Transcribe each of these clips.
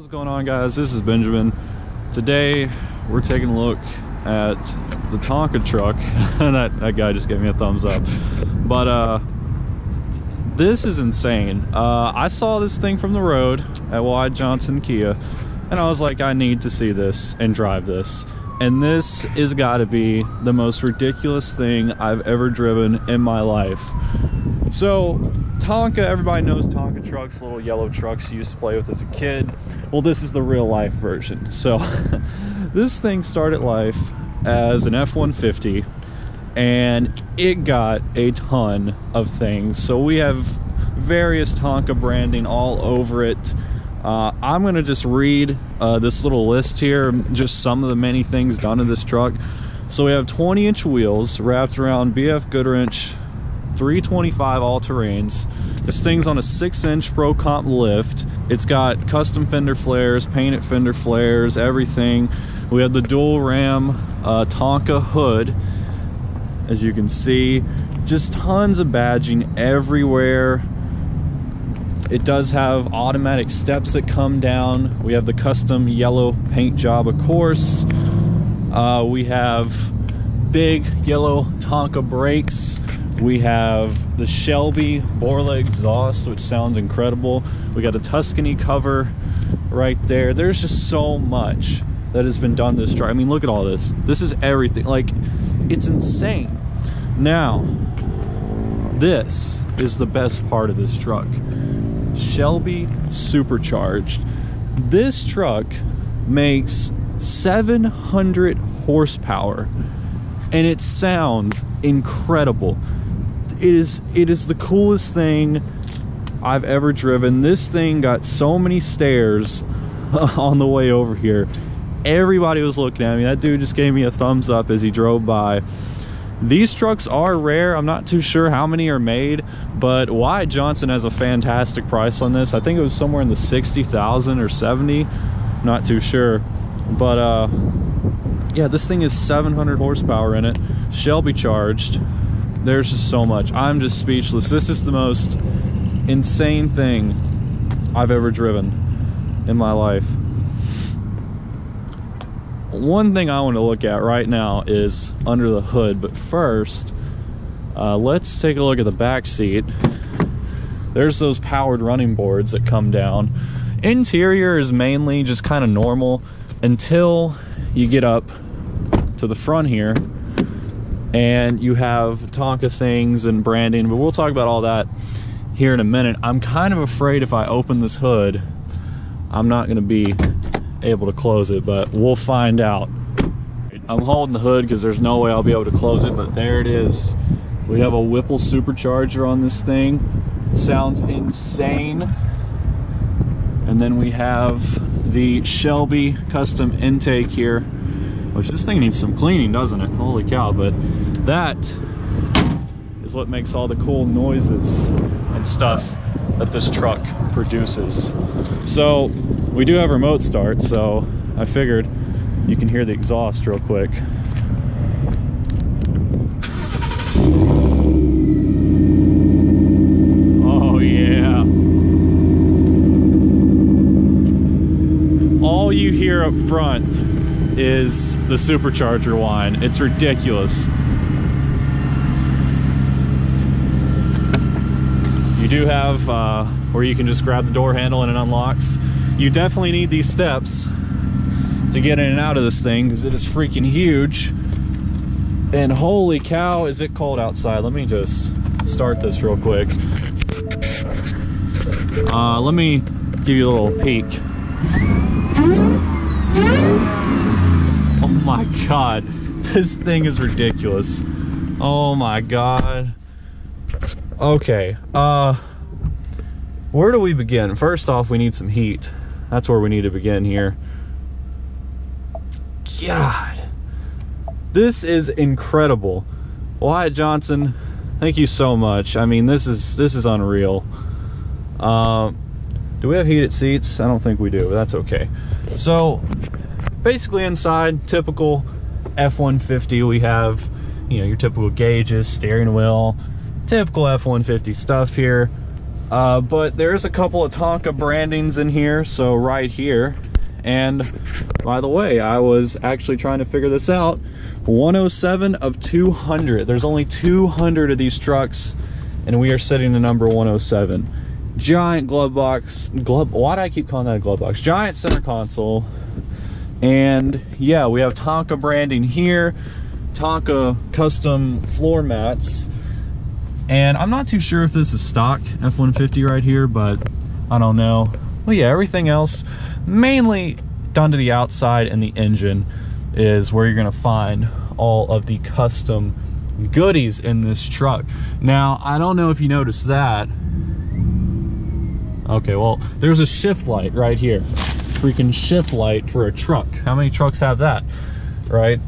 What's going on guys? This is Benjamin. Today we're taking a look at the Tonka truck. that, that guy just gave me a thumbs up. But uh, this is insane. Uh, I saw this thing from the road at Wyatt Johnson Kia and I was like, I need to see this and drive this. And this is gotta be the most ridiculous thing I've ever driven in my life. So Tonka, everybody knows Tonka trucks, little yellow trucks you used to play with as a kid. Well, this is the real life version. So this thing started life as an F-150 and it got a ton of things. So we have various Tonka branding all over it. Uh, I'm gonna just read uh, this little list here, just some of the many things done to this truck. So we have 20 inch wheels wrapped around BF Goodrich 325 all-terrains. This thing's on a 6-inch Pro Comp lift. It's got custom fender flares, painted fender flares, everything. We have the dual ram uh, Tonka hood, as you can see. Just tons of badging everywhere. It does have automatic steps that come down. We have the custom yellow paint job, of course. Uh, we have big yellow Tonka brakes. We have the Shelby Borla exhaust, which sounds incredible. We got a Tuscany cover right there. There's just so much that has been done this truck. I mean, look at all this. This is everything. Like, it's insane. Now, this is the best part of this truck. Shelby Supercharged. This truck makes 700 horsepower and it sounds incredible it is it is the coolest thing I've ever driven. This thing got so many stares on the way over here. Everybody was looking at me. That dude just gave me a thumbs up as he drove by. These trucks are rare. I'm not too sure how many are made, but Wyatt Johnson has a fantastic price on this. I think it was somewhere in the 60,000 or 70. Not too sure. But uh yeah, this thing is 700 horsepower in it. Shelby charged there's just so much. I'm just speechless. This is the most insane thing I've ever driven in my life. One thing I want to look at right now is under the hood, but first, uh, let's take a look at the back seat. There's those powered running boards that come down. Interior is mainly just kind of normal until you get up to the front here and you have Tonka things and branding, but we'll talk about all that here in a minute. I'm kind of afraid if I open this hood, I'm not going to be able to close it, but we'll find out. I'm holding the hood because there's no way I'll be able to close it, but there it is. We have a Whipple supercharger on this thing. Sounds insane. And then we have the Shelby custom intake here which this thing needs some cleaning, doesn't it? Holy cow, but that is what makes all the cool noises and stuff that this truck produces. So we do have remote start, so I figured you can hear the exhaust real quick. Oh yeah. All you hear up front is the supercharger whine. It's ridiculous. Do have uh, where you can just grab the door handle and it unlocks. You definitely need these steps to get in and out of this thing because it is freaking huge. And holy cow, is it cold outside. Let me just start this real quick. Uh, let me give you a little peek. Oh my god. This thing is ridiculous. Oh my god. Okay. Uh where do we begin? First off, we need some heat. That's where we need to begin here. God. This is incredible. Wyatt Johnson, thank you so much. I mean, this is this is unreal. Um, do we have heated seats? I don't think we do, but that's okay. So, basically inside, typical F-150, we have, you know, your typical gauges, steering wheel, typical F-150 stuff here. Uh, but there's a couple of Tonka brandings in here, so right here. And by the way, I was actually trying to figure this out. 107 of 200. There's only 200 of these trucks, and we are sitting the number 107. Giant glove box. Glove. Why do I keep calling that a glove box? Giant center console. And yeah, we have Tonka branding here, Tonka custom floor mats. And I'm not too sure if this is stock F-150 right here, but I don't know. Well, yeah, everything else, mainly done to the outside and the engine, is where you're gonna find all of the custom goodies in this truck. Now, I don't know if you noticed that. Okay, well, there's a shift light right here. Freaking shift light for a truck. How many trucks have that, right?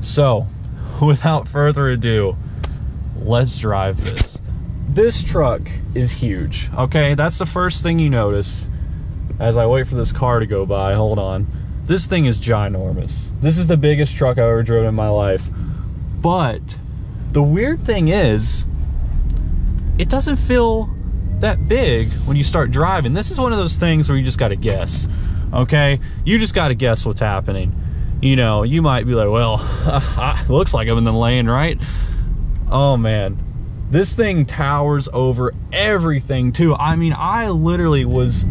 So, without further ado, let's drive this. This truck is huge, okay? That's the first thing you notice as I wait for this car to go by. Hold on. This thing is ginormous. This is the biggest truck I've ever driven in my life. But the weird thing is, it doesn't feel that big when you start driving. This is one of those things where you just got to guess, okay? You just got to guess what's happening. You know, you might be like, well, looks like I'm in the lane, right? Oh man, this thing towers over everything too. I mean, I literally was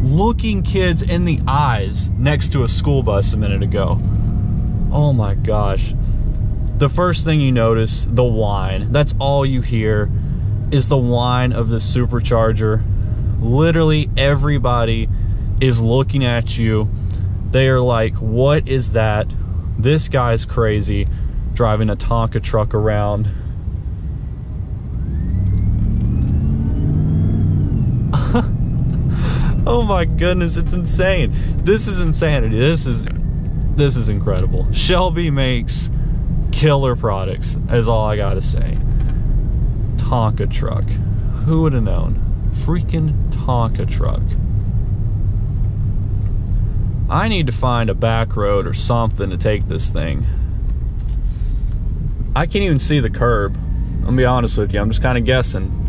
looking kids in the eyes next to a school bus a minute ago. Oh my gosh. The first thing you notice, the whine. That's all you hear is the whine of the supercharger. Literally everybody is looking at you. They are like, what is that? This guy's crazy driving a Tonka truck around. Oh my goodness, it's insane. This is insanity. This is this is incredible. Shelby makes killer products, is all I gotta say. Tonka truck. Who would have known? Freaking Tonka truck. I need to find a back road or something to take this thing. I can't even see the curb. I'll be honest with you. I'm just kind of guessing.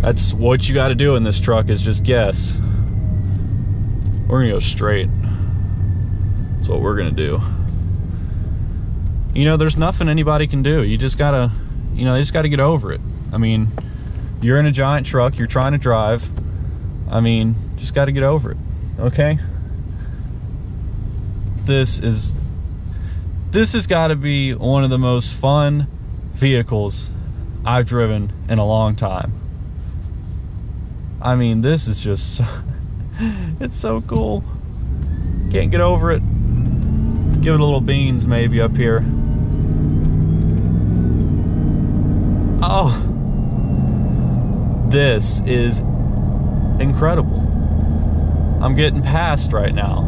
That's what you got to do in this truck is just guess. We're to go straight. That's what we're to do. You know, there's nothing anybody can do. You just got to, you know, they just got to get over it. I mean, you're in a giant truck, you're trying to drive. I mean, just got to get over it. Okay? This is this has got to be one of the most fun vehicles I've driven in a long time. I mean, this is just it's so cool. Can't get over it. Give it a little beans maybe up here. Oh, this is incredible. I'm getting past right now.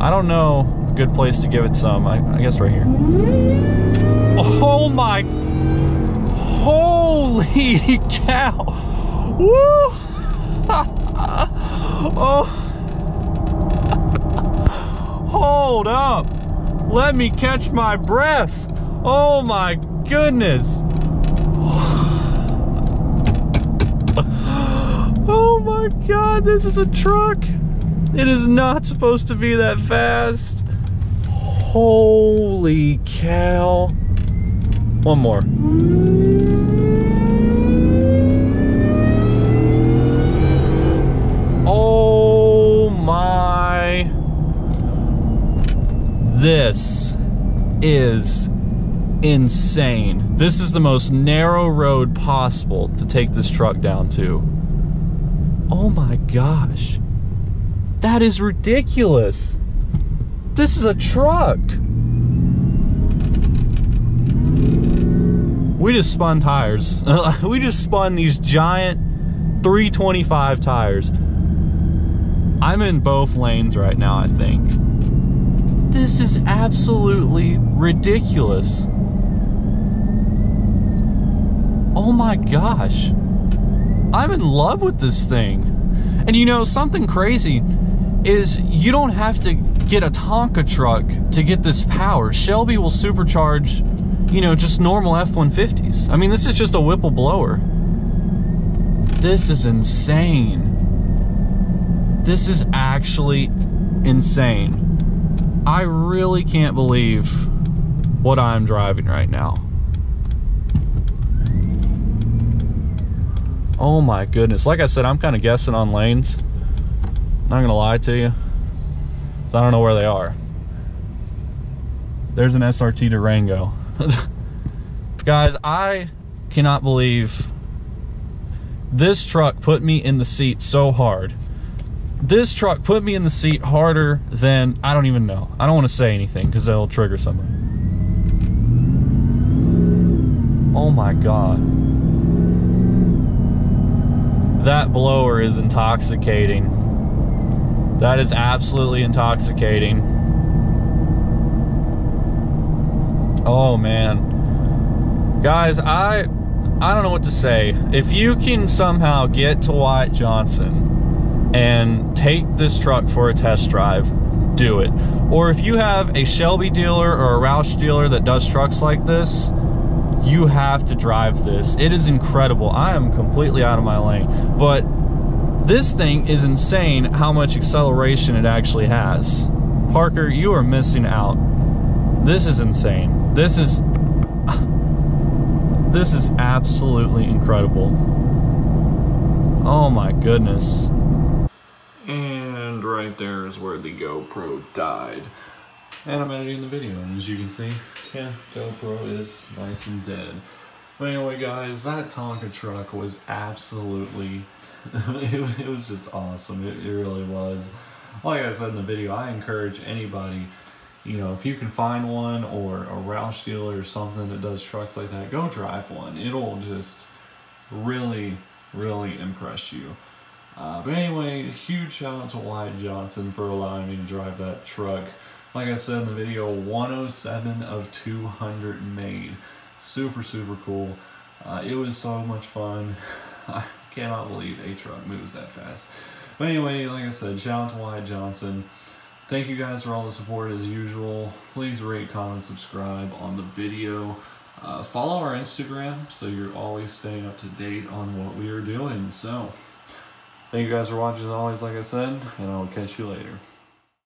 I don't know a good place to give it some. I, I guess right here. Oh my Holy cow! Woo! oh. Hold up. Let me catch my breath. Oh my goodness. Oh my god, this is a truck. It is not supposed to be that fast. Holy cow. One more. Oh my. This is insane. This is the most narrow road possible to take this truck down to. Oh my gosh. That is ridiculous. This is a truck. we just spun tires. we just spun these giant 325 tires. I'm in both lanes right now, I think. This is absolutely ridiculous. Oh my gosh. I'm in love with this thing. And you know, something crazy is you don't have to get a Tonka truck to get this power. Shelby will supercharge you know, just normal F-150s. I mean, this is just a Whipple blower. This is insane. This is actually insane. I really can't believe what I'm driving right now. Oh my goodness. Like I said, I'm kind of guessing on lanes. Not gonna lie to you. I don't know where they are. There's an SRT Durango. Guys, I cannot believe this truck put me in the seat so hard. This truck put me in the seat harder than, I don't even know. I don't want to say anything because it'll trigger somebody. Oh my God. That blower is intoxicating. That is absolutely intoxicating. Oh man. Guys, I I don't know what to say. If you can somehow get to Wyatt Johnson and take this truck for a test drive, do it. Or if you have a Shelby dealer or a Roush dealer that does trucks like this, you have to drive this. It is incredible. I am completely out of my lane. But this thing is insane how much acceleration it actually has. Parker, you are missing out. This is insane. This is this is absolutely incredible. Oh my goodness. Right there is where the GoPro died. And I'm editing the video, and as you can see, yeah, GoPro is nice and dead. But anyway, guys, that Tonka truck was absolutely it, it, was just awesome. It, it really was. Like I said in the video, I encourage anybody, you know, if you can find one or a Roush dealer or something that does trucks like that, go drive one. It'll just really, really impress you. Uh, but anyway, huge shout out to Wyatt Johnson for allowing me to drive that truck. Like I said in the video, 107 of 200 made. Super, super cool. Uh, it was so much fun. I cannot believe a truck moves that fast. But anyway, like I said, shout out to Wyatt Johnson. Thank you guys for all the support as usual. Please rate, comment, subscribe on the video. Uh, follow our Instagram so you're always staying up to date on what we are doing. So, thank you guys for watching as always, like I said, and I will catch you later.